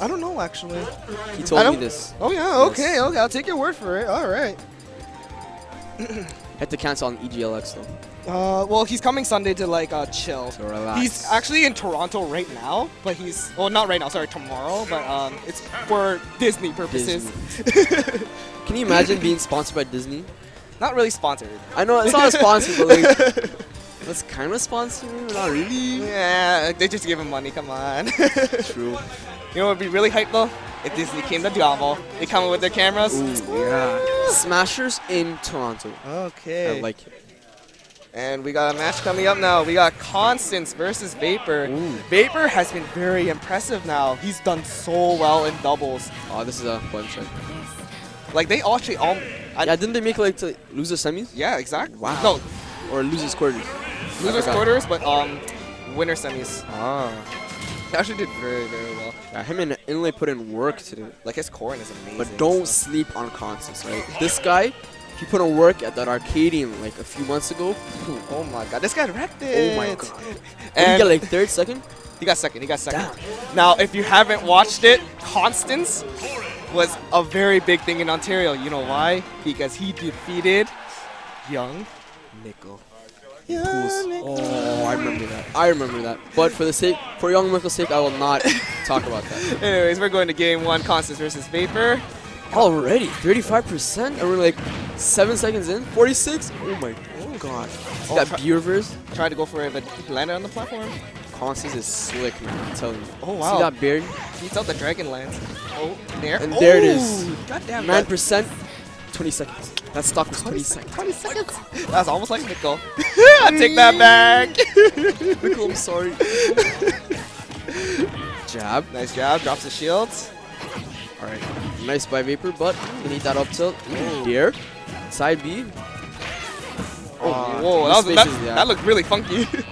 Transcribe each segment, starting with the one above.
I don't know actually. He told me this. Oh yeah, okay, okay. I'll take your word for it. All right. Had to cancel on EGLX though. Uh, well, he's coming Sunday to like uh, chill. So relax. He's actually in Toronto right now, but he's well, not right now. Sorry, tomorrow. But um, it's for Disney purposes. Can you imagine being sponsored by Disney? not really sponsored. I know it's not a sponsor, but like that's kind of sponsoring, but not really. Yeah, they just give him money. Come on. True. You know what would be really hype though? If Disney came to Diablo, they come with their cameras. Ooh, yeah. Smashers in Toronto. Okay. I like it. And we got a match coming up now. We got Constance versus Vapor. Ooh. Vapor has been very impressive now. He's done so well in doubles. Oh, this is a fun check. Like they actually all. I, Yeah, didn't they make like to lose the semis yeah, exactly. Wow. No, or lose his quarters? losers forgot. quarters, but um, winner semis. Ah. He actually did very very well. Yeah, him and Inlay put in work today. Like his Corrin is amazing. But don't sleep on Constance, right? This guy, he put in work at that Arcadian like a few months ago. Oh my god, this guy wrecked it. Oh my god. And he got like third, second. He got second. He got second. Now, if you haven't watched it, Constance was a very big thing in Ontario. You know why? Because he defeated Young Nickel. Oh, I remember that. I remember that. But for the sake, for Young Michael's sake, I will not talk about that. Anyways, we're going to game one, Constance versus Vapor. Already, 35%, and we're like seven seconds in. 46. Oh my god. Oh, that try- B reverse. Tried to go for it, but he landed on the platform. Constance is slick, man. I'm telling you. Oh, wow. See that beard? Beats out the Dragon Lunge. Oh, there. And there it is. Ooh, Goddamn. Nine percent, 20 seconds. That stock was 20 seconds. 20 seconds. That's almost like Nickel. I take that back. Nickel, I'm sorry. Jab. nice job. Drops the shields. All right. Nice by Vapor, but we need that up tilt. Ooh, Dare. Side B. Oh, Uh, whoa. That, was, that, yeah. that looked really funky.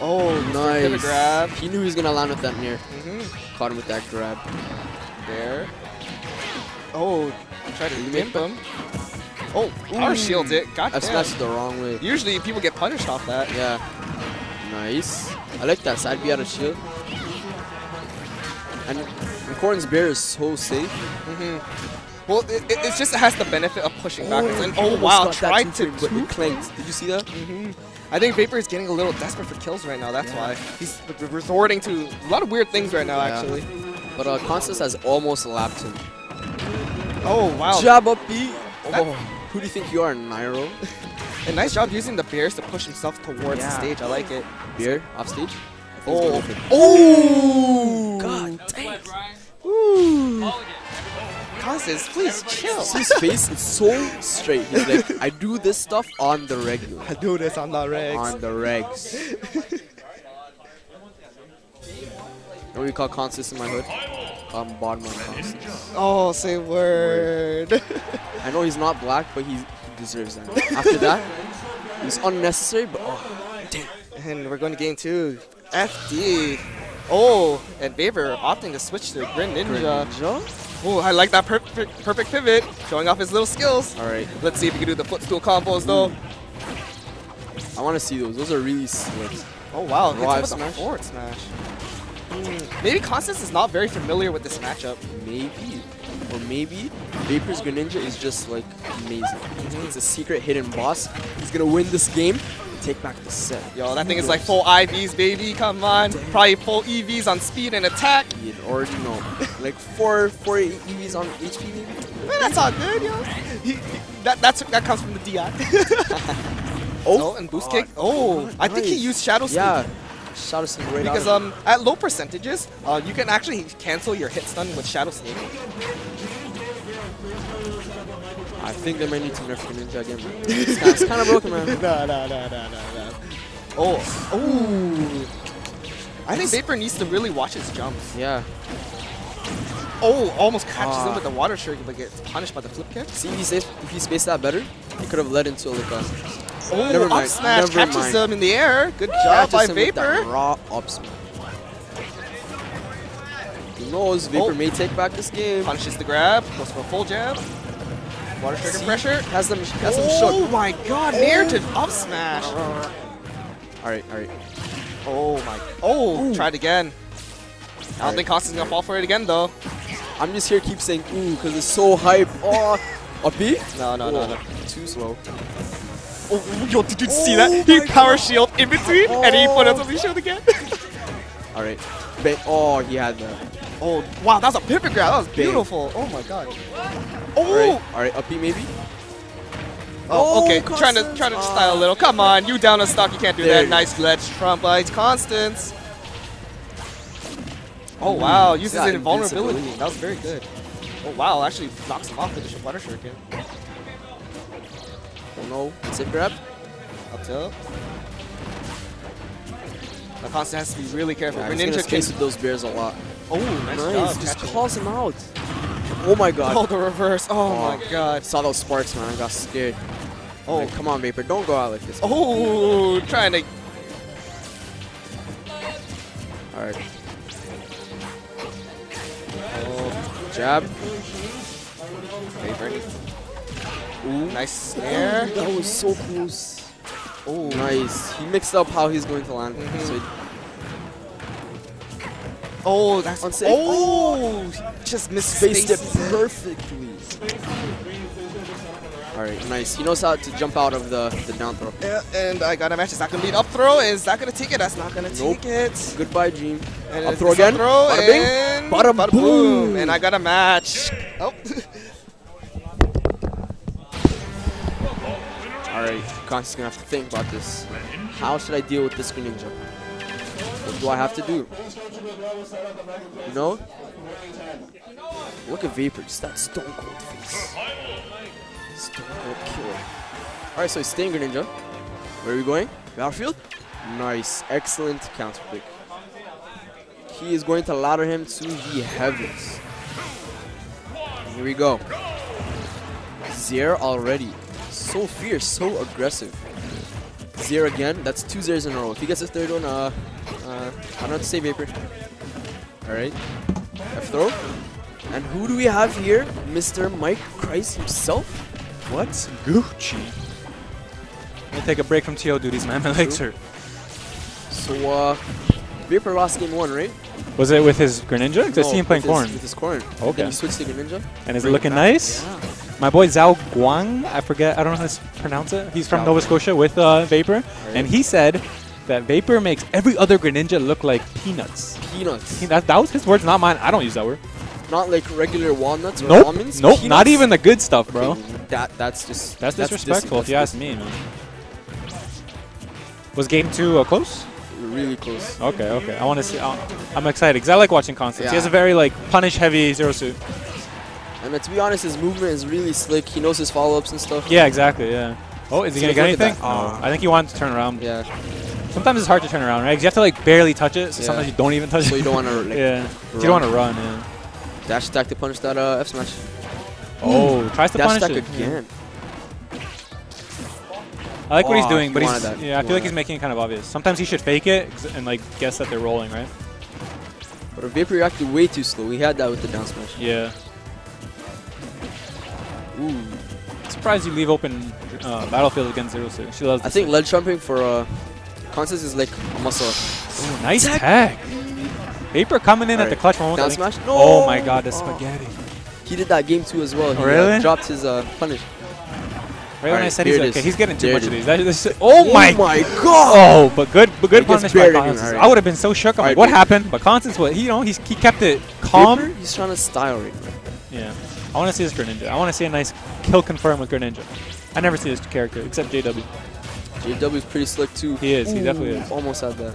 oh, Nice. Grab. He knew he was gonna land with that near. hmm Caught him with that grab. There. Oh, try to limp him. Oh, power shields it. God I smashed the wrong way. Usually people get punished off that. Yeah. Nice. I like that side B out of shield. And Corrin's bair is so safe. hmm Well, it, it, it's just has the benefit of pushing backwards. And oh wow, tried to. but it clanked. Did you see that? hmm I think Vapor is getting a little desperate for kills right now. That's why he's resorting to a lot of weird things right now. Yeah. Actually. But uh, Constance has almost lapped him. Oh wow. Jab up B. Oh, who do you think you are, Nairo? A nice job using the bairs to push himself towards the stage. I like it. Bair off stage. I think he's Oh. Oh. God dang. Ooh. Constance, please chill. See his face? It's so straight. He's like, I do this stuff on the regular. I do this on the regs. On the regs. You know what we call Constance in my hood? Bottom. Oh, say word. I know he's not black, but he deserves that. After that, he's unnecessary, but oh, damn. and we're going to game two. FD. Oh, and Vapor opting to switch to Greninja. Oh, I like that perfect perfect pivot, showing off his little skills. All right, Let's see if he can do the footstool combos though. I want to see those. Those are really slick. Oh wow, hits him Raw with smash? forward smash. Maybe Constance is not very familiar with this matchup. Maybe. Or maybe Vapor's Greninja is just like amazing. Mm-hmm. It's a secret hidden boss. He's gonna win this game take back the set. Yo, that thing is like full IVs, baby. Come on. Probably full EVs on speed and attack. You already know. like four four EVs on HP maybe? Man, that's all good, yo. He, he- that, that's, that comes from the DI. Oh. oh, and boost kick. Oh, I think he used Shadow Sneak. Yeah. Shadow Sneak right Because um, at low percentages, uh, you can actually cancel your hit stun with Shadow Sneak. I think they may need to nerf Greninja again. man. It's kinda- it's kind of broken, man. no, no, no, no, no, no. Oh, ooh. I think Vapor needs to really watch his jumps. Yeah. Oh, almost catches Ah. him with the water trick, but gets punished by the flip kick. See, if he, spaced, if he spaced that better, it could have led into like a Oh, Never up smash never catches mind. him in the air. Good job catches by him with that Vapor. raw up smash. Oh. Who knows? Vapor Oh. may take back this game. Punishes the grab, goes for a full jab. Water trigger See? pressure. Has them, has them Oh my god, oh. Nair to up smash. All right, all right. Oh my. Oh, Ooh. tried again. I don't Alright. think Constant's gonna fall for it again though. I'm just here keep saying ooh because it's so hype. Oh, up B? No, no, no, no. Too slow. Oh, yo, did you see Oh that? He power God. shield in between, and he put us Oh. on the shield again. All right. Ba- oh, he had the. oh, wow, that's a pivot grab. That was Bang. beautiful. Oh my god. Oh, right. All right. Up B maybe. oh, Oh, okay. Trying to Constance. trying to style a little. Come on, you down a stock. You can't do There that. Nice ledge trump by Constance. Oh wow, mm-hmm. uses that invulnerability. invincibility. That was very good. Oh wow, actually knocks him off with the water shuriken. No. Zip grab. Up tilt. Now Constance has to be really careful. Yeah, Her he's gonna ninja space can. with those bairs a lot. Oh, nice, Nice. job. Just calls him out. Oh my god. Oh, the reverse. Oh, Oh. my god. Saw those sparks, man. I got scared. Oh, Like, come on, Vapor. Don't go out like this. oh, trying to. All right. Oh, Jab. favorite. Ooh, nice snare. That was so close. Oh, Nice. He mixed up how he's going to land. Mhm. So Oh, that's Unsafe. Oh, just he missed spaced it perfectly. All right, nice. He knows how to jump out of the, the down throw. Yeah, and I got a match. Is that gonna be an up throw? Is that gonna take it? That's not gonna Nope. take it. Goodbye, Dream. And Up it's throw this again. Up throw Bada bing. and Bada boom. And I got a match. Oh. All right, Constant's gonna have to think about this. How should I deal with this Greninja? What do I have to do? You know? Look at Vapor, just that stone cold face. Stone cold killer. All right, so he's staying Greninja. Where are we going? Battlefield? Nice, excellent counter pick. He is going to ladder him to the heavens. Here we go. Zero already. So fierce, so aggressive. Zero again. That's two zeros in a row. If he gets a third one, uh, uh, I don't have to say Vapor. Alright. F throw. And who do we have here? Mr. Mike Christ himself? What's Gucci? Let me take a break from TO duties, man. My legs hurt. So, uh, Vapor lost game one, right? Was it with his Greninja? Because I see him with playing his- Corrin. With his Corrin. Okay. Then he switched to Greninja. And is it looking nice? Yeah. My boy Zhao Guang, I forget, I don't know how to pronounce it. He's from Zhao Nova Scotia with uh, Vapor. And he said that Vapor makes every other Greninja look like peanuts. Peanuts. He- that, that was his words, not mine. I don't use that word. Not like regular walnuts or Nope. almonds. Nope. Not even the good stuff, bro. Okay, that that's just That's disrespectful if you ask me, man. Was game two uh, close? Really close. Okay, okay. I want to see. I'm excited because I like watching Constance. He has a very like punish heavy zero suit. And uh, to be honest, his movement is really slick. He knows his follow-ups and stuff. Yeah, exactly. Yeah. Oh, is he gonna get anything? that. No. Ah. I think he wanted to turn around. Yeah. Sometimes it's hard to turn around, right? 'Cause you have to like barely touch it. So Yeah. sometimes you don't even touch So it. you don't want to like yeah. You don't want to run. Yeah. dash attack to punish that uh, F smash. Oh, tries to Dash punish attack it. Yeah. again. I like what he's Oh, doing, he but he's that. yeah. I feel like wanted he's making it kind of obvious. Sometimes he should fake it and like guess that they're rolling, right? But a Vapor reacted way too slow. We had that with the down smash. Yeah. Ooh. Surprised you leave open uh, battlefield against Zero Suit. She loves. I think thing. ledge jumping for uh, Constance is like a muscle. Ooh, nice Tech. tag. Vapor coming in at the clutch moment. Down smash? No! Oh my god, the Oh. spaghetti. He did that game too as well. He uh, Really? dropped his uh, punish. Right when I Alright, said he's okay, he's getting too There much of these. That, this is- oh, my god! Oh, but good, but good punish by Constance. alright. I would have been so shook. I'm like, Alright, what Vapor. happened? But Constance, what he, you know, he's, he kept it calm. Vapor, he's trying to style right now. Yeah, I want to see this Greninja. I want to see a nice kill confirm with Greninja. I never see this character except JW. JW is pretty slick too. He is, he definitely is. Almost had that.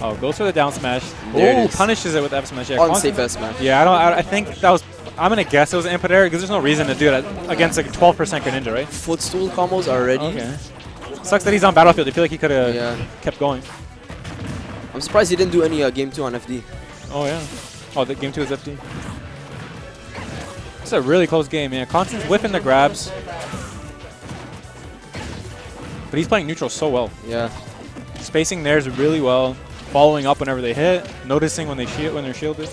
Oh, goes for the down smash. There it Oh, punishes it with F smash. Yeah, Unsafe F smash. Yeah, I don't. I, I think that was. I'm gonna guess it was input error because there's no reason to do that against like a 12% Greninja, right? Footstool combos already. Okay. Sucks that he's on battlefield. I feel like he could have Yeah. kept going. I'm surprised he didn't do any uh, game two on FD. Oh yeah. Oh, the game two is FD. It's a really close game, man. Constance whipping the grabs, but he's playing neutral so well. Yeah. Spacing theirs really well, following up whenever they hit, noticing when they shield when they're shielded.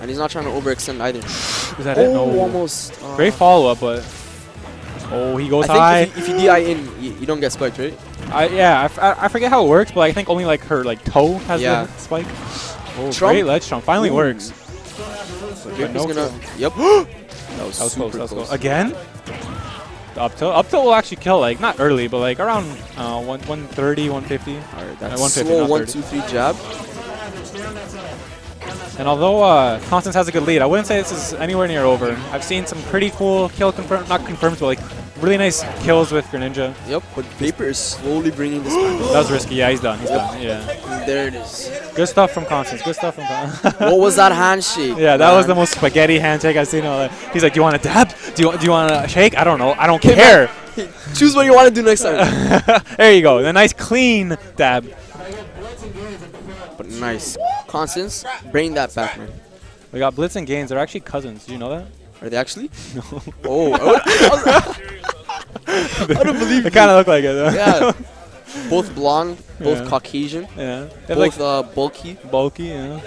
And he's not trying to overextend either. Is that oh, it? No. almost. Uh, Great follow up, but oh, he goes I high. if you, if you DI in, you, you don't get spiked, right? I, yeah, I, f- I- I forget how it works, but I think only like her like toe has Yeah. the spike. Oh, Trump? great ledge trump. Finally Ooh. works. Vapor's no gonna. kill. Yep. that was, That was super close. That was close. close. Again? The up tilt. Up tilt will actually kill, like, not early, but like around uh, one, 130, 150. All right, Uh, that's 150, slow not one, 30. two, three jab. And although uh, Constance has a good lead, I wouldn't say this is anywhere near over. I've seen some pretty cool kill confirmed, not confirmed, but like really nice kills with Greninja. Yep, but Vapor is slowly bringing this back. That was risky. Yeah, he's done. He's done. Yeah. There it is. Good stuff from Constance. Good stuff from Constance. What was that handshake? Yeah, that was the most spaghetti handshake I've seen. all that. He's like, "Do you want a dab? Do you do you want a shake? I don't know. I don't care." Choose what you want to do next time. there you go. The nice clean dab. but nice. Constance, bring that back, man. We got Blitz and Gains. They're actually cousins. Do you know that? Are they actually? No. Oh, I, would- I, was- I don't believe They kind of look like it. Though. Yeah. Both blonde, both Yeah. Caucasian, yeah. They're like both uh, bulky. bulky. Yeah.